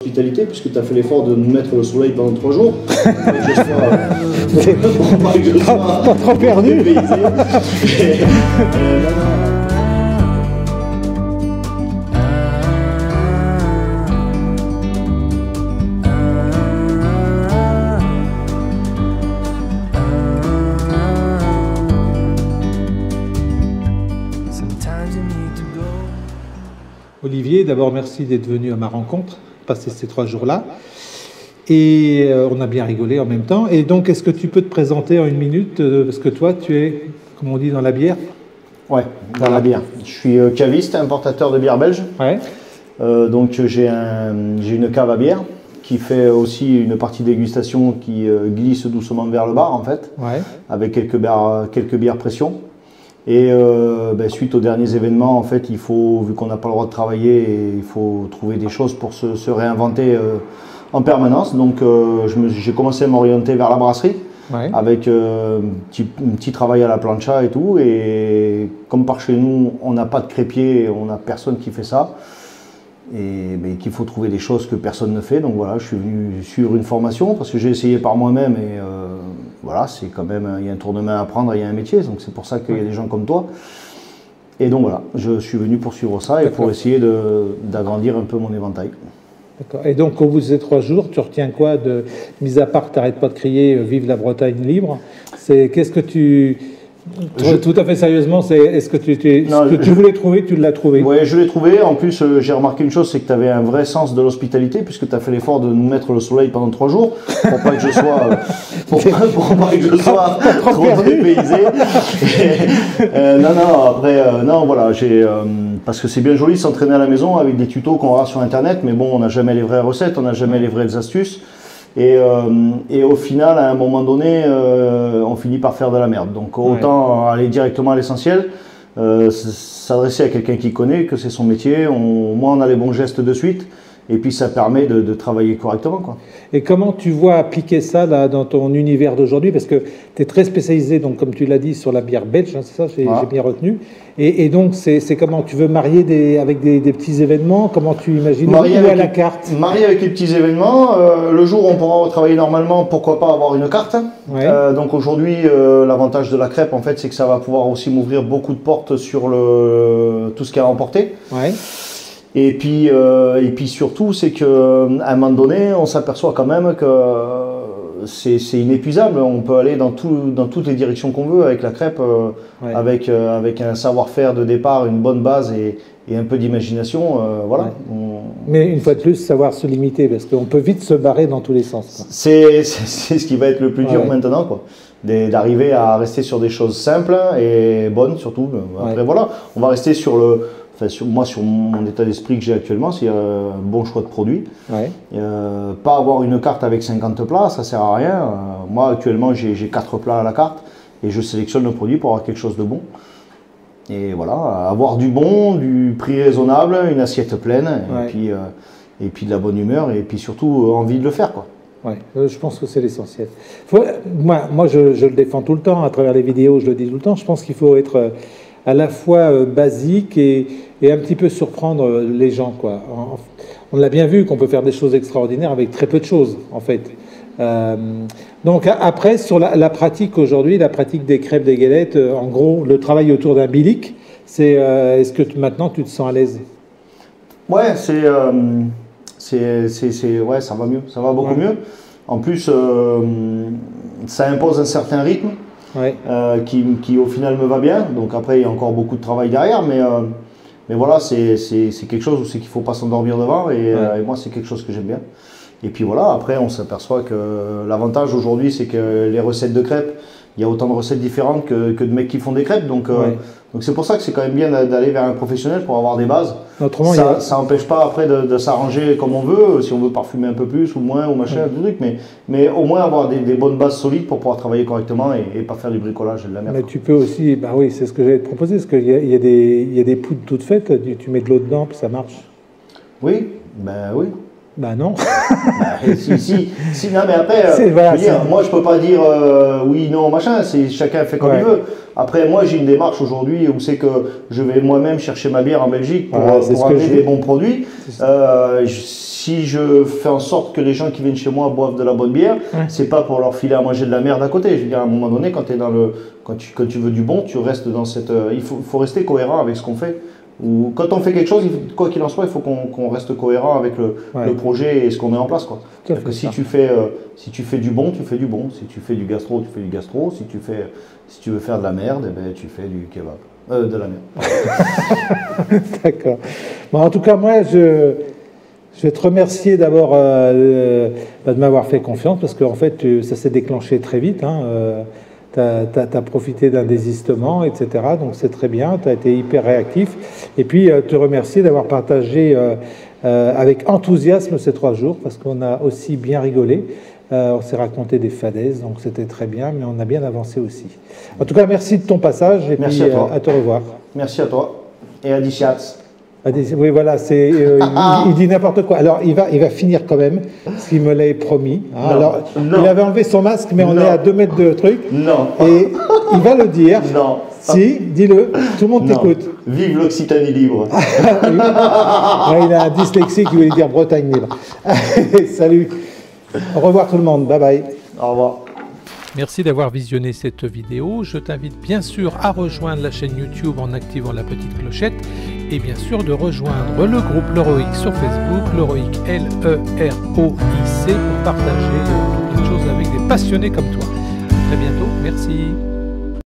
Hospitalité, puisque tu as fait l'effort de nous mettre au soleil pendant trois jours. Pour pas trop perdu. Et, euh. Olivier, d'abord merci d'être venu à ma rencontre, passer ces trois jours-là. Et euh, on a bien rigolé en même temps. Et donc, est-ce que tu peux te présenter en une minute euh, Parce que toi, tu es, comme on dit dans la bière? Ouais, dans la bière. Je suis euh, caviste, importateur de bière belge. Ouais. Euh, donc j'ai un- une cave à bière qui fait aussi une partie dégustation qui glisse doucement vers le bar en fait, Ouais. avec quelques bières, quelques bières pression. Et euh, ben, suite aux derniers événements, en fait, il faut, vu qu'on n'a pas le droit de travailler, il faut trouver des choses pour se, se réinventer euh, en permanence. Donc euh, j'ai commencé à m'orienter vers la brasserie Ouais. avec euh, un, petit, un petit travail à la plancha et tout. Et comme par chez nous, on n'a pas de crépier, on n'a personne qui fait ça. Et ben, qu'il faut trouver des choses que personne ne fait. Donc voilà, je suis venu suivre une formation parce que j'ai essayé par moi-même et euh, voilà, c'est quand même, il y a un tour de main à apprendre, il y a un métier. Donc c'est pour ça qu'il y a des gens comme toi. Et donc voilà, je suis venu poursuivre ça et pour essayer d'agrandir un peu mon éventail. D'accord. Et donc, au bout de ces trois jours, tu retiens quoi de, mis à part n'arrêtes pas de crier euh, Vive la Bretagne libre C'est qu'est-ce que tu. Je- Tout à fait sérieusement, c'est est-ce que tu, tu- Non, ce que tu je- voulais trouver, tu l'as trouvé Oui, je l'ai trouvé. En plus, euh, j'ai remarqué une chose, c'est que tu avais un vrai sens de l'hospitalité, puisque tu as fait l'effort de nous mettre le soleil pendant trois jours, pour pas que je sois, euh, pour, pas, pour pas que je sois trop trop dépaysé. Et, euh, non, non, après, non, voilà, j'ai, parce que c'est bien joli de s'entraîner à la maison avec des tutos qu'on aura sur Internet, mais bon, on n'a jamais les vraies recettes, on n'a jamais les vraies astuces. Et, euh, et au final, à un moment donné, euh, on finit par faire de la merde. Donc autant aller directement à l'essentiel, euh, s'adresser à quelqu'un qui connaît, que c'est son métier. On, au moins, on a les bons gestes de suite. Et puis, ça permet de, de travailler correctement. Quoi. Et comment tu vois appliquer ça là, dans ton univers d'aujourd'hui? Parce que tu es très spécialisé, donc, comme tu l'as dit, sur la bière belge, hein, c'est ça, j'ai bien retenu. Et, et donc, c'est comment? Tu veux marier des, avec des, des petits événements? Comment tu imagines? Marié Ou à avec la carte? Marié avec les petits événements, euh, le jour où on pourra retravailler normalement, pourquoi pas avoir une carte. Ouais. Euh, donc aujourd'hui, euh, l'avantage de la crêpe, en fait, c'est que ça va pouvoir aussi m'ouvrir beaucoup de portes sur le, tout ce qu'il y a à emporter. Ouais. Et puis, euh, et puis surtout, c'est qu'à un moment donné, on s'aperçoit quand même que c'est c'est inépuisable. On peut aller dans, tout, dans toutes les directions qu'on veut avec la crêpe, euh, Ouais. avec, euh, avec un savoir-faire de départ, une bonne base et, et un peu d'imagination. voilà. Ouais. On- Mais une fois de plus, savoir se limiter, parce qu'on peut vite se barrer dans tous les sens. C'est c'est- c'est ce qui va être le plus dur Ouais. maintenant, quoi. D'arriver à rester sur des choses simples et bonnes surtout. Après Ouais. voilà, on va rester sur le, enfin sur moi sur mon état d'esprit que j'ai actuellement, c'est euh, un bon choix de produit. Ouais. Euh, pas avoir une carte avec 50 plats, ça sert à rien. Euh, moi actuellement j'ai j'ai 4 plats à la carte et je sélectionne le produit pour avoir quelque chose de bon. Et voilà, avoir du bon, du prix raisonnable, une assiette pleine Ouais. et puis euh, et puis de la bonne humeur et puis surtout envie de le faire quoi. Ouais, je pense que c'est l'essentiel. Moi, moi je, je le défends tout le temps, à travers les vidéos, je le dis tout le temps. Je pense qu'il faut être à la fois euh, basique et, et un petit peu surprendre euh, les gens. Quoi. On l'a bien vu qu'on peut faire des choses extraordinaires avec très peu de choses, en fait. Euh, donc après, sur la, la pratique aujourd'hui, la pratique des crêpes, des galettes, en gros, le travail autour d'un bilic, c'est euh, est-ce que maintenant tu te sens à l'aise? Ouais, c'est, euh, c'est, ouais, ça va mieux, ça va beaucoup Ouais. mieux. En plus, ça impose un certain rythme Ouais. euh, qui, qui au final me va bien. Donc après, il y a encore beaucoup de travail derrière, mais, euh, mais voilà, c'est, c'est, c'est quelque chose où c'est qu'il faut pas s'endormir devant, et, euh, et moi, c'est quelque chose que j'aime bien. Et puis voilà, après, on s'aperçoit que l'avantage aujourd'hui, c'est que les recettes de crêpes, il y a autant de recettes différentes que, que de mecs qui font des crêpes. Donc, euh, Ouais. donc c'est pour ça que c'est quand même bien d'a- d'aller vers un professionnel pour avoir des bases. Autrement, Ça, a- ça empêche pas après de, de s'arranger comme on veut, si on veut parfumer un peu plus ou moins ou machin, tout truc, mais, mais au moins avoir des, des bonnes bases solides pour pouvoir travailler correctement et, et pas faire du bricolage et de la merde. Mais tu peux aussi, bah oui, c'est ce que j'allais te proposer, parce qu'il y, a- y, a des- y a des poudres toutes faites, tu, tu mets de l'eau dedans, puis ça marche. Oui, ben oui. Bah non. Ben, si, si, si, non, mais après, euh, voilà, je dire, moi je peux pas dire euh, oui, non, machin, c'est chacun fait comme Ouais. il veut. Après, moi j'ai une démarche aujourd'hui où c'est que je vais moi-même chercher ma bière en Belgique pour, Voilà, pour que amener des bons produits. Euh, je- si je fais en sorte que les gens qui viennent chez moi boivent de la bonne bière, Ouais. c'est pas pour leur filer à manger de la merde à côté. Je veux dire, à un moment donné, quand, es dans le, quand, tu, quand tu veux du bon, tu restes dans cette. euh, il faut, faut rester cohérent avec ce qu'on fait. Ou quand on fait quelque chose, quoi qu'il en soit, il faut qu'on reste cohérent avec le, Ouais. le projet et ce qu'on met en place. Quoi. Parce que fait si ça. tu, fais, euh, si tu fais du bon, tu fais du bon. Si tu fais du gastro, tu fais du gastro. Si tu, fais, si tu veux faire de la merde, eh ben, tu fais du kebab. Euh, de la merde. D'accord. Bon, en tout cas, moi, je, je vais te remercier d'abord euh, euh, de m'avoir fait confiance parce qu'en fait, tu- ça s'est déclenché très vite. Hein, tu as, profité d'un désistement, etc. Donc, c'est très bien. Tu as été hyper réactif. Et puis, euh, te remercier d'avoir partagé euh, euh, avec enthousiasme ces trois jours parce qu'on a aussi bien rigolé. Euh, on s'est raconté des fadaises, donc c'était très bien, mais on a bien avancé aussi. En tout cas, merci de ton passage et Merci puis à toi. euh, à te revoir. Merci à toi. Et à Diciats. Ah, Oui, voilà, c'est, euh, il, il dit n'importe quoi. Alors, il va, il va finir quand même, ce qu'il me l'avait promis. hein. Non, Alors, non. il avait enlevé son masque, mais on Non. est à deux mètres de truc. Non. Et il va le dire. Non. Si, dis-le, tout le monde t'écoute. Vive l'Occitanie libre. Ouais, il a un dyslexique qui voulait dire Bretagne libre. Salut. Au revoir tout le monde. Bye bye. Au revoir. Merci d'avoir visionné cette vidéo. Je t'invite bien sûr à rejoindre la chaîne YouTube en activant la petite clochette et bien sûr de rejoindre le groupe L'Heroic sur Facebook, L'Heroic L-E-R-O-I-C pour partager toutes les choses avec des passionnés comme toi. À très bientôt. Merci.